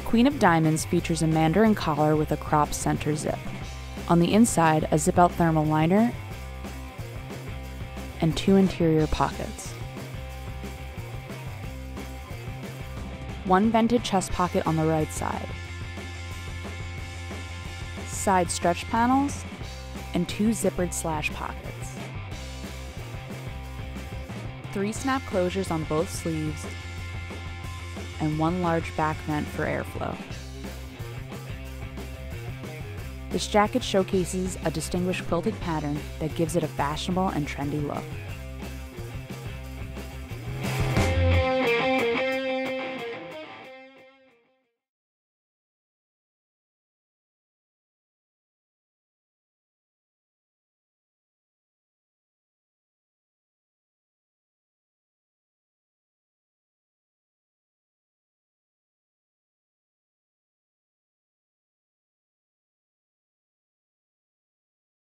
Queen of Diamonds features a mandarin collar with a crop center zip. On the inside, a zip out thermal liner and two interior pockets. One vented chest pocket on the right side. Side stretch panels and two zippered slash pockets. Three snap closures on both sleeves and one large back vent for airflow. This jacket showcases a distinguished quilted pattern that gives it a fashionable and trendy look.